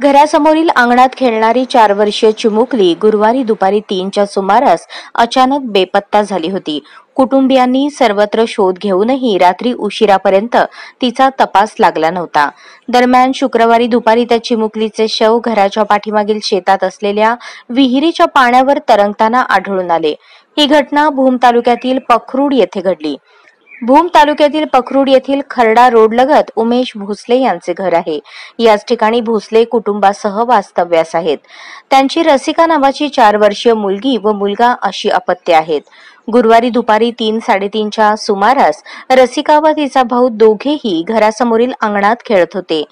घरासमोरील अंगणात खेळणारी चार वर्षीय चिमुकली गुरुवारी दुपारी तीनच्या सुमारास अचानक बेपत्ता झाली होती. कुटुंबियांनी सर्वत्र शोध घेऊनही रात्री उशिरापर्यंत तिचा तपास लागला नव्हता. दरम्यान शुक्रवारी दुपारी त्या चिमुकलीचे शव घराच्या पाठीमागील शेतात असलेल्या विहिरीच्या पाण्यावर तरंगताना आढळून आले. ही घटना भूम तालुक्यातील पखरूड येथे घडली. भूम तालुक्यातील पखरूड येथील खरडा रोड लगत उमेश भोसले यांचे घर आहे. याच ठिकाणी भोसले कुटुंबासह वास्तव्यास आहेत. त्यांची रसिका नावाची चार वर्षीय मुलगी व मुलगा अशी अपत्य आहेत. गुरुवारी दुपारी तीन साडेतीनच्या सुमारास रसिका व तिचा भाऊ दोघेही घरासमोरील अंगणात खेळत होते.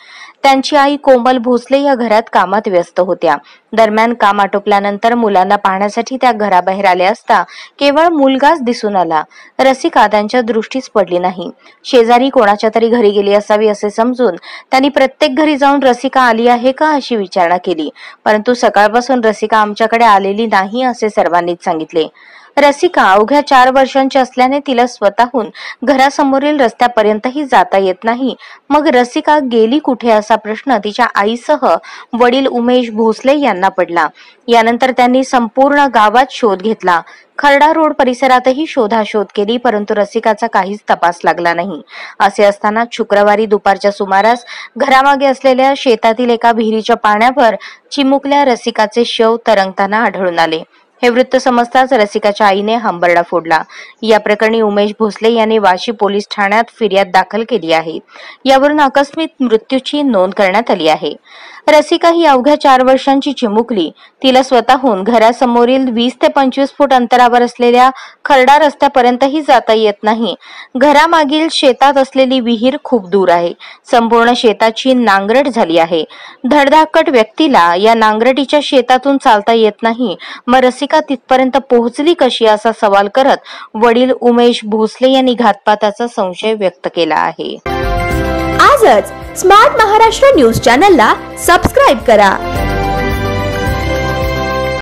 त्यांची आई कोमल भोसले या घरात कामात व्यस्त होत्या. दरम्यान काम आटोपल्यानंतर मुलांना पाहण्यासाठी त्या घराबाहेर आल्या असता केवळ मुलगाच दिसून आला. रसिका त्यांच्या दृष्टीस पडली नाही. शेजारी कोणाच्या तरी घरी गेली असावी असे समजून त्यांनी प्रत्येक घरी जाऊन रसिका आली आहे का अशी विचारणा केली. परंतु सकाळपासून रसिका आमच्याकडे आलेली नाही असे सर्वांनीच सांगितले. रसिका अवघ्या चार वर्षांची असल्याने तिला स्वतःहून घरासमोरील रस्त्यापर्यंतही जाता येत नाही. मग रसिका गेली कुठे असा प्रश्न तिच्या आईसह वडील उमेश भोसले यांना पडला. यानंतर त्यांनी संपूर्ण गावात शोध घेतला. खरडा रोड परिसरातही शोधाशोध केली परंतु रसिकाचा काहीच तपास लागला नाही. असे असताना शुक्रवारी दुपारच्या सुमारास घरामागे असलेल्या शेतातील एका विहिरीच्या पाण्यावर चिमुकल्या रसिकाचे शव तरंगताना आढळून आले. हे वृत्त समजताच रसिकाच्या आईने हंबरडा फोडला. या प्रकरणी उमेश भोसले यांनी वाशी पोलीस ठाण्यात फिर्याद दाखल केली आहे. यावरून आकस्मित मृत्यूची नोंद करण्यात आली आहे. रसिका ही अवघ्या चार वर्षांची चिमुकली. तिला स्वतःहून घरासमोरील वीस ते पंचवीस फूट अंतरावर असलेल्या खरडा रस्त्यापर्यंतही जाता येत नाही. घरामागील शेतात असलेली विहीर खूप दूर आहे. संपूर्ण शेताची नांगरट झाली आहे. धडधाकट व्यक्तीला या नांगरटीच्या शेतातून चालता येत नाही. मग रसिका तिथपर्यंत पोहोचली कशी असा सवाल करत वडील उमेश भोसले यांनी घातपाताचा संशय व्यक्त केला आहे. आजच स्मार्ट महाराष्ट्र न्यूज चॅनलला सबस्क्राईब करा.